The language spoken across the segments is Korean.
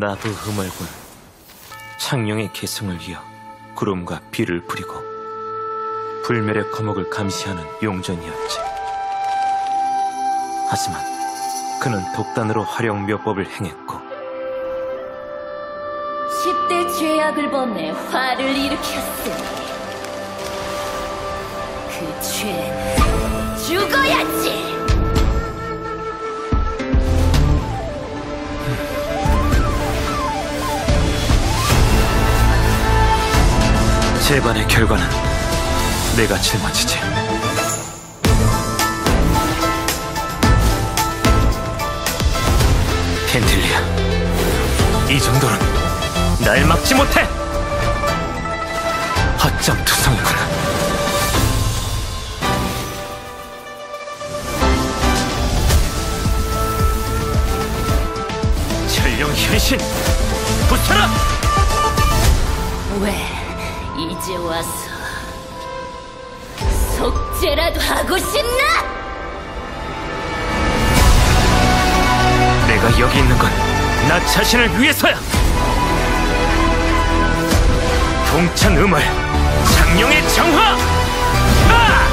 나도 흠얼군 창룡의 계승을 이어 구름과 비를 부리고 불멸의 거목을 감시하는 용전이었지. 하지만 그는 독단으로 활용 묘법을 행했고 10대 죄악을 범해 화를 일으켰으니 그 죄는 죽어야지! 재반의 결과는 내가 짊어지지. 펜틸리아, 이 정도는 날 막지 못해! 허점 투성이구나. 전령 현신, 부숴라! 왜 이제 와서 속죄라도 하고 싶나? 내가 여기 있는 건 나 자신을 위해서야. 동천 음을 장룡의 정화. 아!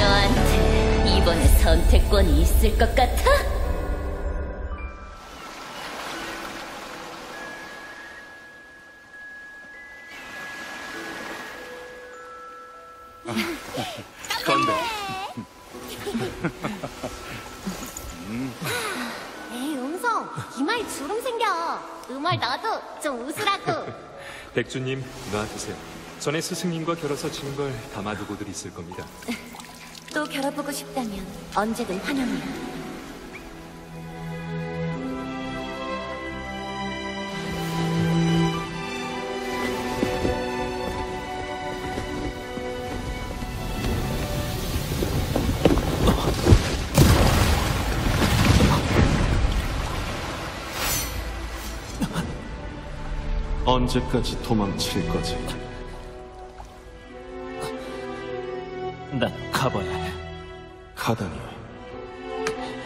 너한테 이번에 선택권이 있을 것 같아? 에이, 음성, 이마에 주름 생겨. 음알 나도 좀 웃으라고. 백주님, 놔두세요. 전에 스승님과 결어서 치는 걸 담아두고들 있을 겁니다. 또 겨뤄보고 싶다면 언제든 환영이야. 언제까지 도망칠 거지? 난 가봐야 해. 가다니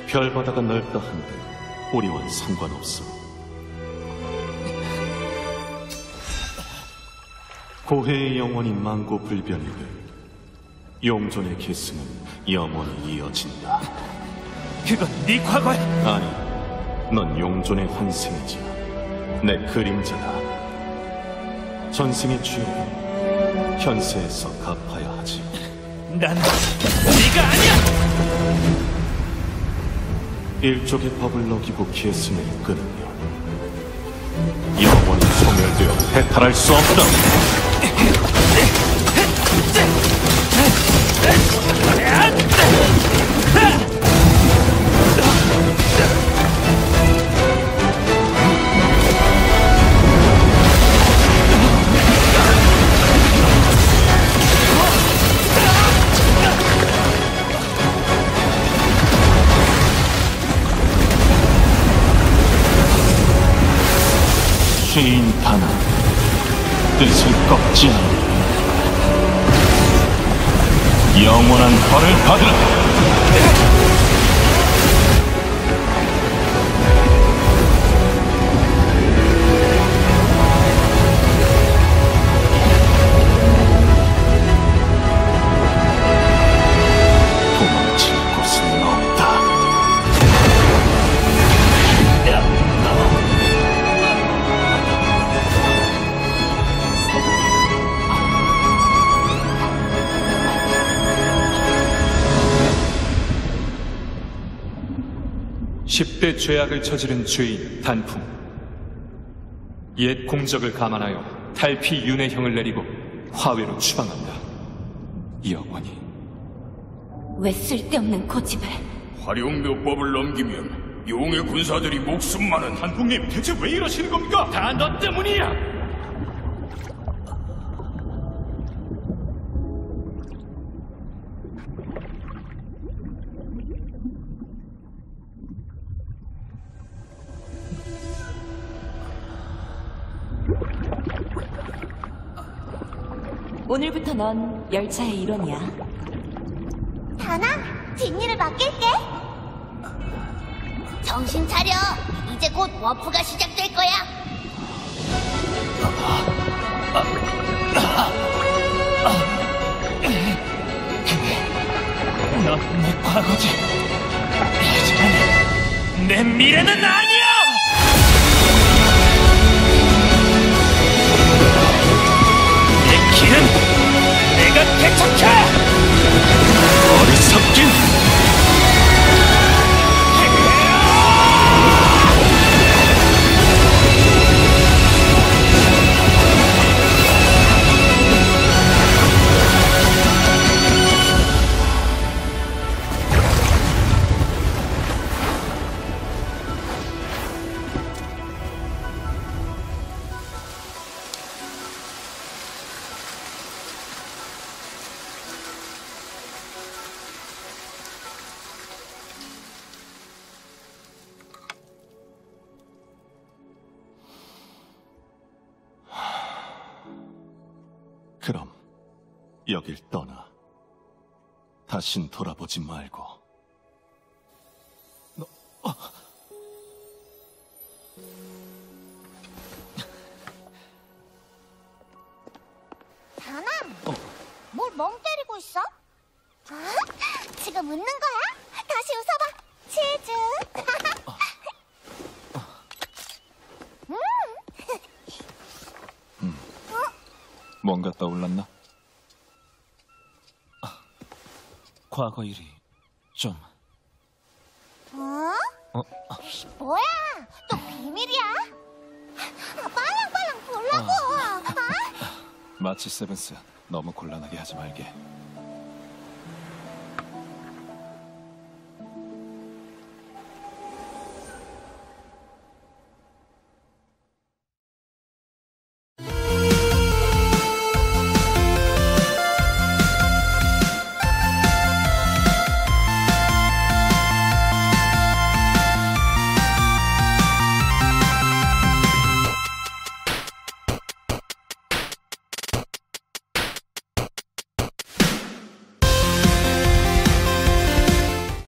별바다가 넓다 한데 우리와는 상관없어 고해의 영원히 망고 불변이되 용존의 계승은 영원히 이어진다 그건 네 과거야. 아니 넌 용존의 환생이자 내 그림자다 전생의 죄를 현세에서 갚아야 하지 난 네가 아니야. 일족의 법을 어기고 계승을 끊으면 영원히 소멸되어 해탈할 수 없다. 죄인 하나 뜻을 꺾지 않는 영원한 벌을 받으라. 10대 죄악을 저지른 죄인 단풍 옛 공적을 감안하여 탈피 윤회형을 내리고 화외로 추방한다 영원히 왜 쓸데없는 고집을 활용묘법을 넘기면 용의 군사들이 목숨 많은 단풍님 대체 왜 이러시는 겁니까? 다 너 때문이야! 오늘부터 넌 열차의 일원이야. 다나, 뒷일을 맡길게. 정신 차려. 이제 곧 워프가 시작될 거야. 넌내 과거지. 하지만 내 미래는 아니야! 길은 내가 개척해! 어리석 여길 떠나. 다신 돌아보지 말고. 다남, 뭘멍 때리고 있어? 아? 지금 웃는 거야? 다시 웃어봐. 치즈. 뭔가 떠올랐나? 아, 과거 일이 좀 어? 뭐야? 또 비밀이야? 아, 빨랑빨랑 보려고. 아? 마치 세븐스 너무 곤란하게 하지 말게